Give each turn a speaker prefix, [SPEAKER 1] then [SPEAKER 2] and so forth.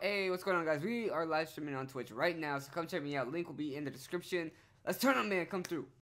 [SPEAKER 1] Hey, what's going on, guys? We are live streaming on Twitch right now, so come check me out. Link will be in the description. Let's turn on, man. Come through.